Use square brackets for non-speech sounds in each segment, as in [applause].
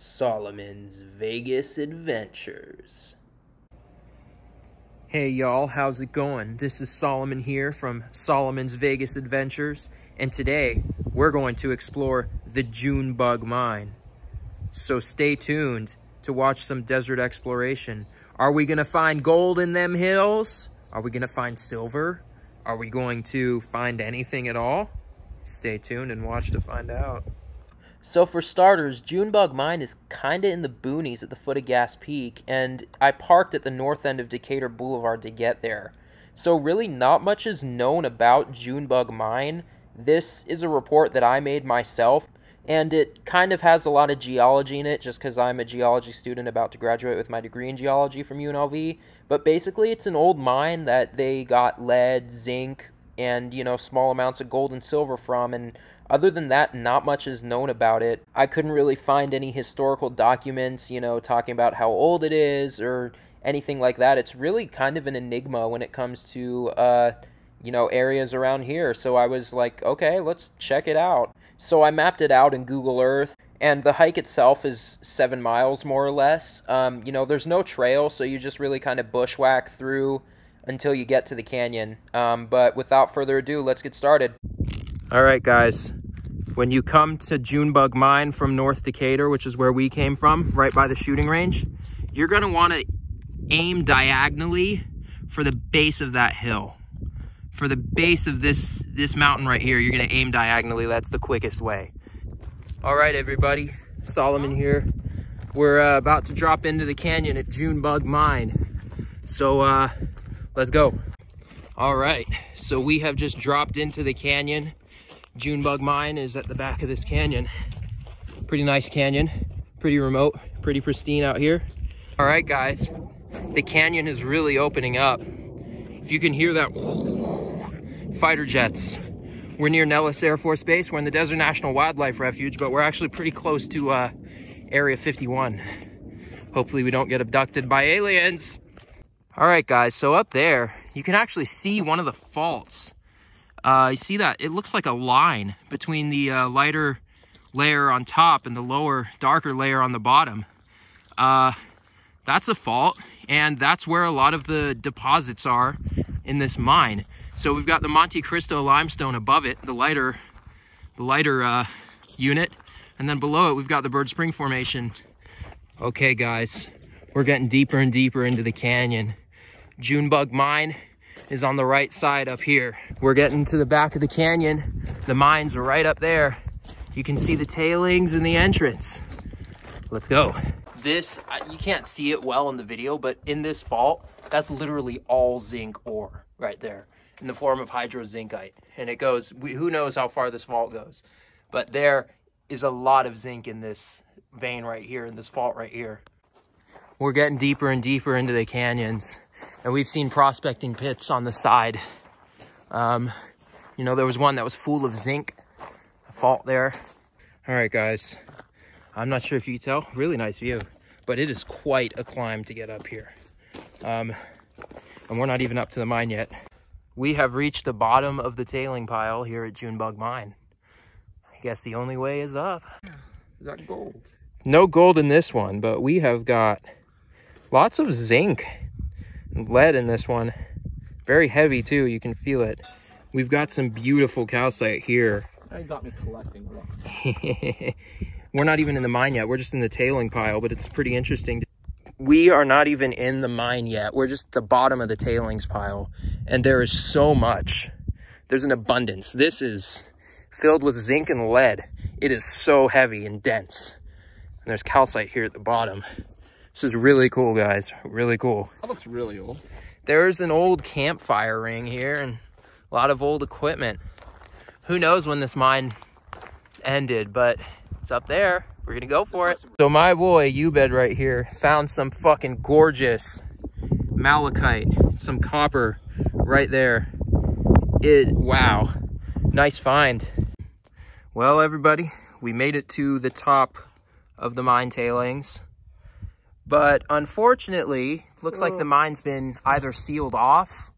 Solomon's Vegas Adventures. Hey y'all, how's it going? This is Solomon here from Solomon's Vegas Adventures, and today we're going to explore the June Bug Mine. So stay tuned to watch some desert exploration. Are we gonna find gold in them hills? Are we gonna find silver? Are we going to find anything at all? Stay tuned and watch to find out. So for starters, Junebug Mine is kind of in the boonies at the foot of Gas Peak, and I parked at the north end of Decatur Boulevard to get there. So really not much is known about Junebug Mine. This is a report that I made myself, and it kind of has a lot of geology in it just because I'm a geology student about to graduate with my degree in geology from UNLV. But basically, it's an old mine that they got lead, zinc, and, you know, small amounts of gold and silver from, and other than that, not much is known about it. I couldn't really find any historical documents, you know, talking about how old it is or anything like that. It's really kind of an enigma when it comes to, uh, you know, areas around here. So I was like, okay, let's check it out. So I mapped it out in Google Earth, and the hike itself is seven miles more or less. Um, you know, there's no trail, so you just really kind of bushwhack through until you get to the canyon. Um, but without further ado, let's get started. All right, guys. When you come to Junebug Mine from North Decatur, which is where we came from, right by the shooting range, you're gonna wanna aim diagonally for the base of that hill. For the base of this, this mountain right here, you're gonna aim diagonally. That's the quickest way. All right, everybody, Solomon here. We're uh, about to drop into the canyon at Junebug Mine. So uh, let's go. All right, so we have just dropped into the canyon. Junebug Mine is at the back of this canyon. Pretty nice canyon, pretty remote, pretty pristine out here. All right, guys, the canyon is really opening up. If you can hear that, fighter jets. We're near Nellis Air Force Base. We're in the Desert National Wildlife Refuge, but we're actually pretty close to uh, Area 51. Hopefully we don't get abducted by aliens. All right, guys, so up there, you can actually see one of the faults uh, you see that? It looks like a line between the uh, lighter layer on top and the lower, darker layer on the bottom. Uh, that's a fault, and that's where a lot of the deposits are in this mine. So we've got the Monte Cristo limestone above it, the lighter, the lighter uh, unit, and then below it we've got the Bird Spring Formation. Okay, guys, we're getting deeper and deeper into the canyon. Junebug Mine is on the right side up here. We're getting to the back of the canyon. The mines are right up there. You can see the tailings and the entrance. Let's go. This, you can't see it well in the video, but in this fault, that's literally all zinc ore right there in the form of hydrozincite. And it goes, who knows how far this fault goes. But there is a lot of zinc in this vein right here, in this fault right here. We're getting deeper and deeper into the canyons and we've seen prospecting pits on the side. Um, you know, there was one that was full of zinc, a fault there. All right, guys, I'm not sure if you can tell, really nice view, but it is quite a climb to get up here. Um, and we're not even up to the mine yet. We have reached the bottom of the tailing pile here at Junebug Mine. I guess the only way is up. Is that gold? No gold in this one, but we have got lots of zinc lead in this one. Very heavy too, you can feel it. We've got some beautiful calcite here. [laughs] That got me collecting. We're not even in the mine yet. We're just in the tailing pile, but it's pretty interesting. We are not even in the mine yet. We're just the bottom of the tailings pile. And there is so much. There's an abundance. This is filled with zinc and lead. It is so heavy and dense. And there's calcite here at the bottom. This is really cool, guys. Really cool. That looks really old. There's an old campfire ring here and a lot of old equipment. Who knows when this mine ended, but it's up there. We're gonna go for it. So my boy, Eyubed right here, found some fucking gorgeous malachite, some copper right there. It, wow, nice find. Well, everybody, we made it to the top of the mine tailings. But unfortunately, looks like the mine's been either sealed off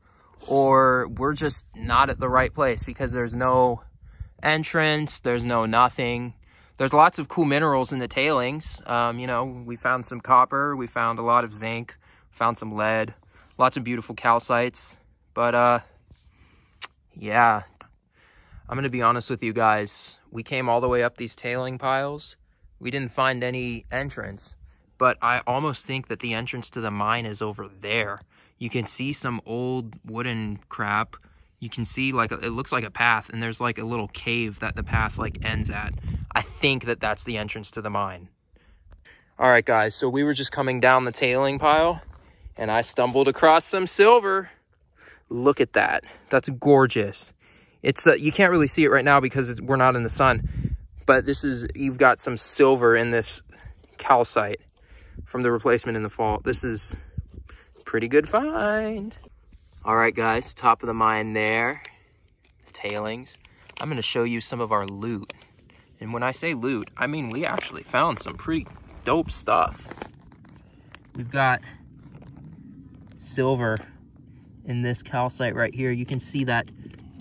or we're just not at the right place because there's no entrance, there's no nothing. there's lots of cool minerals in the tailings. Um, you know, we found some copper, we found a lot of zinc, found some lead, lots of beautiful calcites. But uh, yeah, I'm going to be honest with you guys. We came all the way up these tailing piles. We didn't find any entrance, but I almost think that the entrance to the mine is over there. You can see some old wooden crap. You can see like, it looks like a path and there's like a little cave that the path like ends at. I think that that's the entrance to the mine. All right, guys, so we were just coming down the tailing pile and I stumbled across some silver. Look at that. That's gorgeous. It's uh, You can't really see it right now because we're not in the sun, but this is, you've got some silver in this calcite from the replacement in the fall. This is pretty good find. All right, guys, top of the mine there, the tailings. I'm gonna show you some of our loot. And when I say loot, I mean we actually found some pretty dope stuff. We've got silver in this calcite right here. You can see that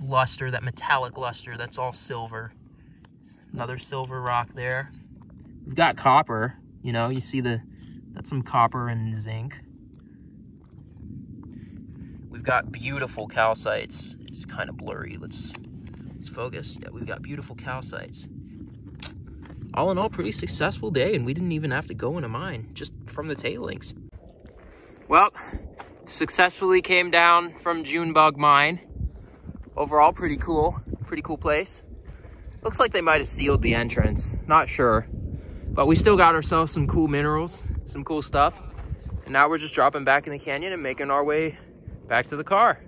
luster, that metallic luster, that's all silver. Another silver rock there. We've got copper, you know, you see the, some copper and zinc. We've got beautiful calcites. It's kind of blurry. Let's let's focus. Yeah, we've got beautiful calcites. All in all, pretty successful day, and we didn't even have to go in a mine, just from the tailings. Well, successfully came down from Junebug Mine. Overall, pretty cool. Pretty cool place. Looks like they might have sealed the entrance. Not sure. But we still got ourselves some cool minerals, some cool stuff. And now we're just dropping back in the canyon and making our way back to the car.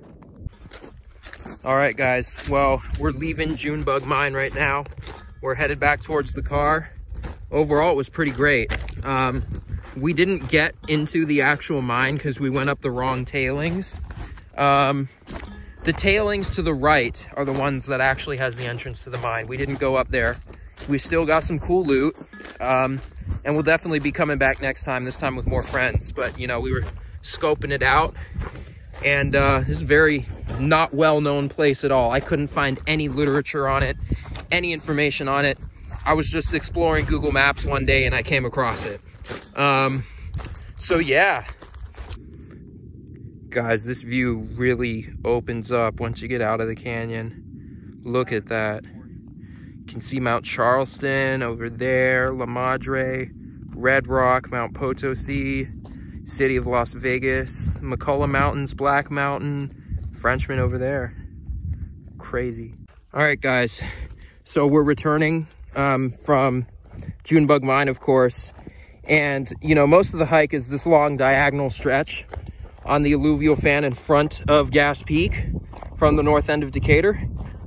All right, guys. Well, we're leaving Junebug Mine right now. We're headed back towards the car. Overall, it was pretty great. Um, we didn't get into the actual mine because we went up the wrong tailings. Um, the tailings to the right are the ones that actually has the entrance to the mine. We didn't go up there. We still got some cool loot. Um, and we'll definitely be coming back next time, this time with more friends. But, you know, we were scoping it out and uh, this is a very not well-known place at all. I couldn't find any literature on it, any information on it. I was just exploring Google Maps one day and I came across it. Um, so yeah. Guys, this view really opens up once you get out of the canyon. Look at that. You can see Mount Charleston over there, La Madre, Red Rock, Mount Potosi, City of Las Vegas, McCullough Mountains, Black Mountain, Frenchman over there. Crazy. All right, guys. So we're returning um, from Junebug Mine, of course. And, you know, most of the hike is this long diagonal stretch on the alluvial fan in front of Gas Peak from the north end of Decatur.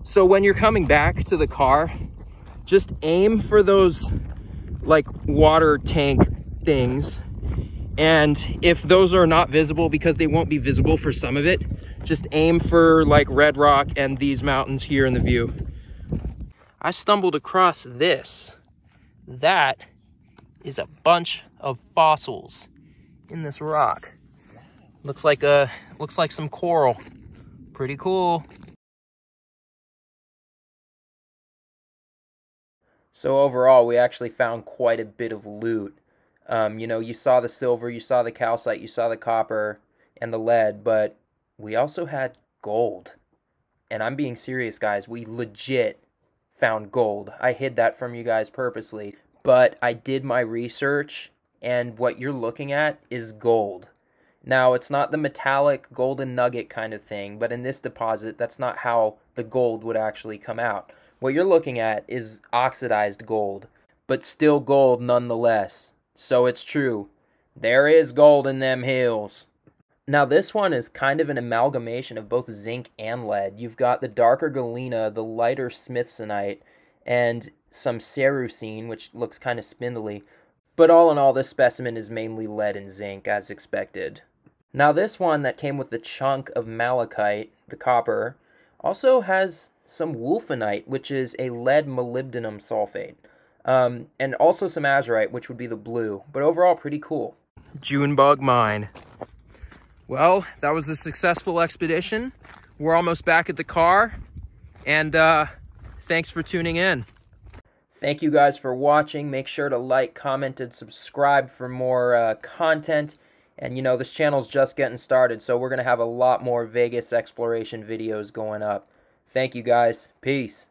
So when you're coming back to the car, just aim for those like water tank things and if those are not visible, because they won't be visible for some of it, just aim for like Red Rock and these mountains here in the view. I stumbled across this. That is a bunch of fossils in this rock. Looks like a looks like some coral. Pretty cool. So overall, we actually found quite a bit of loot. Um, you know, you saw the silver, you saw the calcite, you saw the copper and the lead, but we also had gold. And I'm being serious, guys. We legit found gold. I hid that from you guys purposely, but I did my research, and what you're looking at is gold. Now, it's not the metallic golden nugget kind of thing, but in this deposit, that's not how the gold would actually come out. What you're looking at is oxidized gold, but still gold nonetheless. So it's true. There is gold in them hills. Now this one is kind of an amalgamation of both zinc and lead. You've got the darker galena, the lighter smithsonite, and some cerussite, which looks kind of spindly. But all in all, this specimen is mainly lead and zinc, as expected. Now this one that came with the chunk of malachite, the copper, also has some wulfenite, which is a lead molybdenum sulfate. Um, and also some azurite, which would be the blue. But overall, pretty cool. Junebug Mine. Well, that was a successful expedition. We're almost back at the car. And uh, thanks for tuning in. Thank you guys for watching. Make sure to like, comment, and subscribe for more uh, content. And you know, this channel's just getting started, so we're going to have a lot more Vegas exploration videos going up. Thank you guys. Peace.